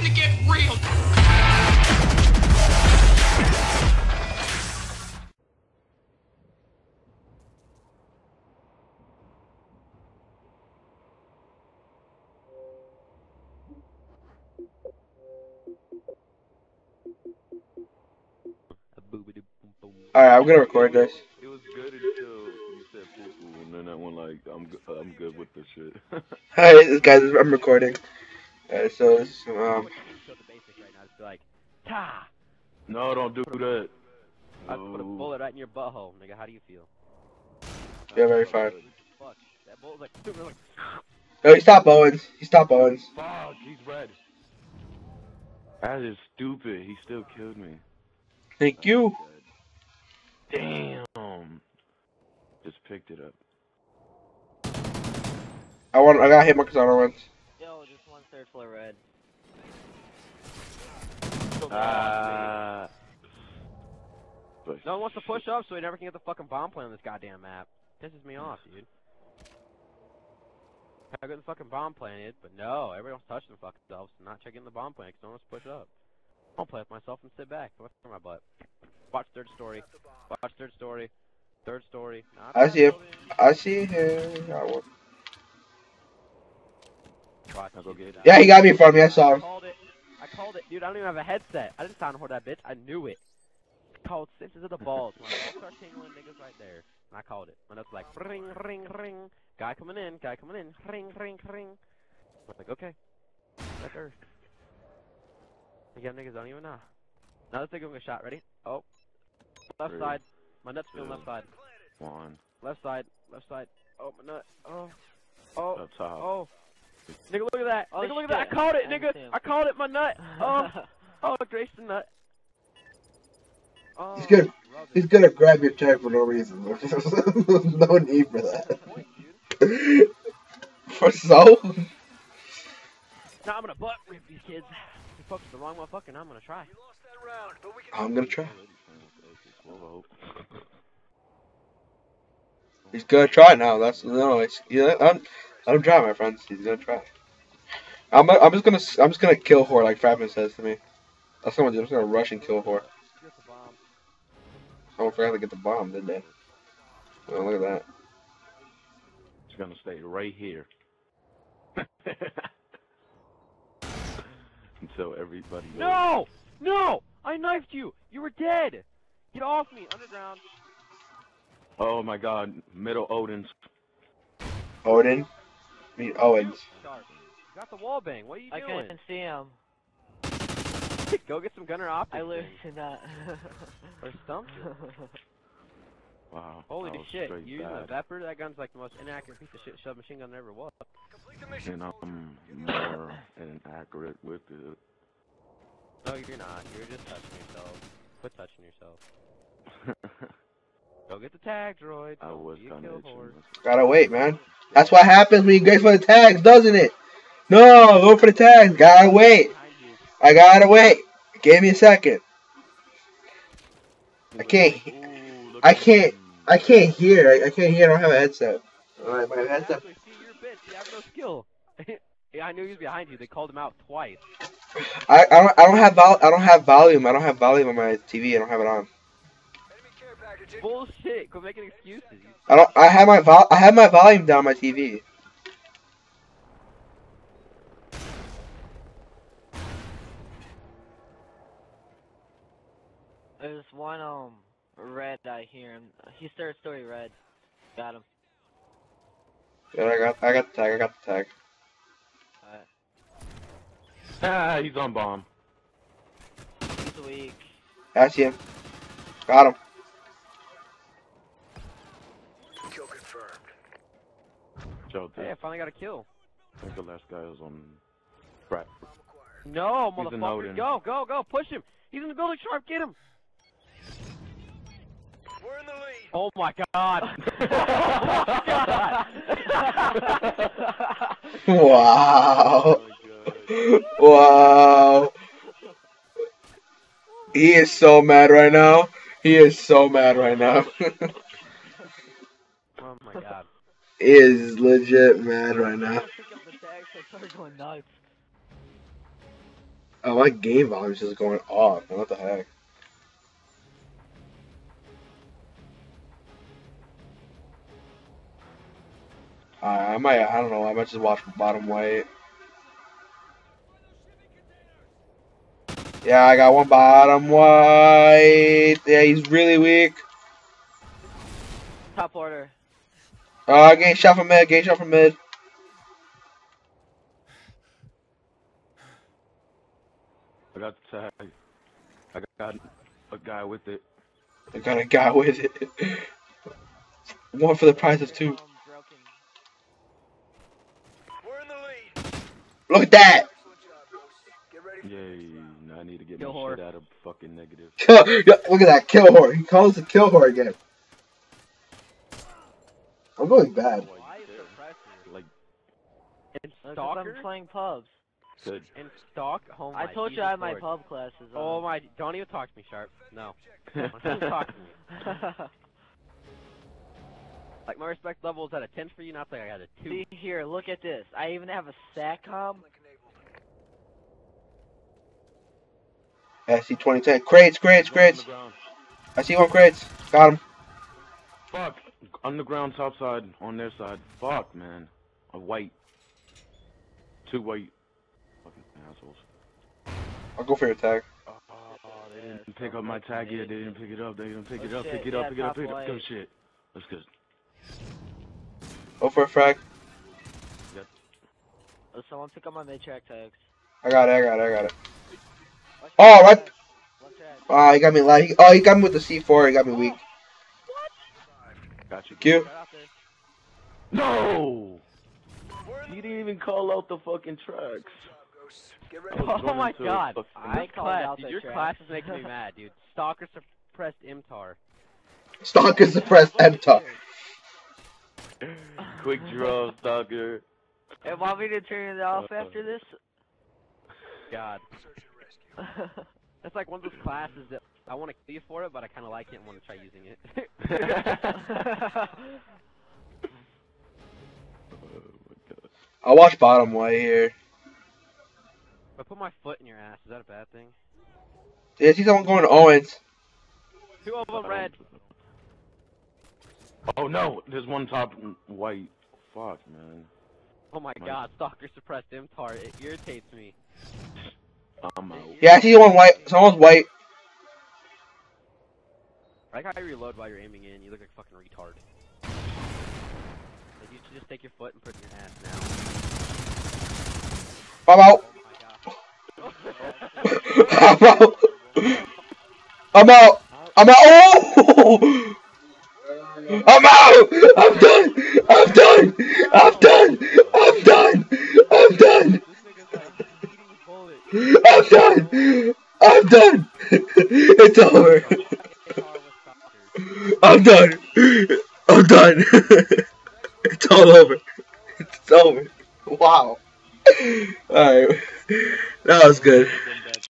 time to get real. Alright, I'm gonna record this. It was good until you said poo poo, and then I went like, I'm I'm good with this shit. Alright, guys, I'm recording. Alright, so, this, um, Show the basic right now. Just be like, ta! no, don't do that. I put a bullet right in your butthole, nigga. How do you feel? yeah, very fine. Fuck. That bullet's like, super like. No, he stopped Owens. He stopped Owens. Fuck, he's red. That is stupid. He still killed me. Thank you. Damn. Just picked it up. I want. I got hit Marcus on Owens. Yo, just one third floor red. But uh, No one wants to push up, so we never can get the fucking bomb play on this goddamn map. Pisses me off, dude. I got the fucking bomb planted, but no, everyone's touching to touch them fucking selves, and not checking the bomb plan because no one wants to push up. I'll play with myself and sit back. What's my butt? Watch third story. Watch third story. Third story. Not I see him. building. I see him. Watch. I'll go get it. Yeah, he got me in front of me. I saw him. Called it. I dude. I don't even have a headset. I didn't sound for that bitch. I knew it. It's called senses of the balls. My balls start tingling, niggas right there. And I called it. And it's like ring, ring, ring. Guy coming in. Guy coming in. Ring, ring, ring. I was like, okay. That's Earth. Again, niggas don't even know. Now let's take a shot. Ready? Oh. Left Three, side. My nut's feeling left side. One. Left side. Left side. Oh, my nut. Oh. Oh. Up top. Oh. Nigga, look at that. Oh, nigga, look at that. I shit. called it, I nigga. I called it, my nut. Oh. Oh, Grace the nut. Oh, He's good. rub it. He's gonna grab your tag for no reason. no need for that. Point. For so? Now I'm gonna butt rip these kids. You focused the wrong motherfucker, now I'm gonna try. I'm gonna try. He's gonna try now. That's no. It's, yeah, I'm, let him try, my friends. He's gonna try. I'm. I'm just gonna. I'm just gonna kill whore like Fatman says to me. That's what I'm gonna do. I'm just gonna rush and kill whore. Get the bomb. Someone forgot to get the bomb, did they? Oh, look at that. It's gonna stay right here. Until everybody goes. No! No! I knifed you! You were dead! Get off me! Underground. Oh my god, middle Odin's. Odin. I mean oh, Owens. You got the wall bang. What are you I doing? couldn't see him. Go get some gunner optics. I man. loosened that. Or stumped. Wow. Holy that was shit. straight You using a bad. Vepr? That gun's like the most inaccurate piece of shit submachine gun there ever was. And I'm more inaccurate with it. No, you're not. You're just touching yourself. Quit touching yourself. Go get the tag droid. I was be a kind kill of itching. Gotta wait, man. That's what happens when you go for the tags, doesn't it? No, go for the tags. Gotta wait. I gotta wait. Give me a second. I can't. Ooh, I can't- I can't hear. I, I can't hear. I don't have a headset. Alright, my headset. Exactly. See, you're a bitch. You have no skill. yeah, I knew he was behind you. They called him out twice. I, I don't I don't have vol I don't have volume. I don't have volume on my TV. I don't have it on. Bullshit. Quit making excuses. You I don't. I have my vol. I have my volume down on my TV. There's one um red I hear him. He's third story red. Got him. Yeah, I got. I got the tag. I got the tag. Alright. Ah, he's on bomb. He's weak. I see him. Got him. Joe, Hey, I finally got a kill. I think the last guy was on crap. No, He's motherfucker. Go, go, go. Push him. He's in the building, Sharp. Get him. We're in the lead. Oh my god. oh my god. Wow. Oh wow. He is so mad right now. He is so mad right now. oh my god. he is legit mad right now. Oh, my game volume is just going off. What the heck? Uh, I might, I don't know, I might just watch bottom white. Yeah, I got one bottom white. Yeah, he's really weak. Top order. Uh, game shot from mid, game shot from mid. I got the tag. I got a guy with it. I got a guy with it. one for the price of two. We're in the lead. Look at that! Excellent job, Ghost. Get ready Yay! Now I need to get Kill my whore. shit out of fucking negative. Look at that, kill whore. He calls it kill whore again. I'm going bad. Why is suppressor? Like, In Because stalker? I'm playing pubs. good. In stalk? Oh I told you I had my pub classes Oh my, don't even talk to me, Sharp. No. Don't talk to me. Like, my respect level is at a 10 for you, not like I got a 2. See here, look at this. I even have a SATCOM. I see 2010. Crates, crates, crates. I see one crates. Got him. Fuck! Underground top side, on their side. Fuck, man. A white. Two white. Fucking assholes. I'll go for your tag. Oh, they didn't pick up my tag yet. They didn't pick it up. They didn't pick it Oh, up. shit. Pick it up. Yeah, Pick it up. Pick it up. white. Good shit. That's good. Go for a frag. Oh, someone pick up my mid-track tags. I got it, I got it, I got it. Oh, your right. track. Left. Oh, he got me live. Oh, he got me with the C4. He got me weak. Got you. Q. Right out there. No! We're You didn't even call out the fucking tracks. Ghost. Get ready I was Oh my god. fucking- I called class, out dude, the your track. class is making me mad, dude. Stalker suppressed IMTAR. Stalker suppressed MTAR. Quick draw, stalker. Hey, want me to turn it off Uh, after this? God. That's like one of those classes that I want to kill you for it, but I kind of like it and want to try using it. Oh my god. I'll watch bottom white here. if I put my foot in your ass, is that a bad thing? Yeah, he's see someone going to Owens. Two of them red. Oh no, there's one top white. Fuck, man. Oh my My- god, Stalker suppressed IMTAR. It irritates me. I'm out. Yeah, I see one white. Someone's white. I like how you reload while you're aiming in. You look like a fucking retard. Like, you should just take your foot and put it in your ass now. I'm out. Oh. I'm out. I'm out. I'm out. Oh! I'm out. I'm done. I'm done. I'm done. I'm done. I'm done. This nigga's like eating bullet. I'm done. I'm done. It's over. I'm done. I'm done. It's all over. It's over. Wow. Alright. That was good.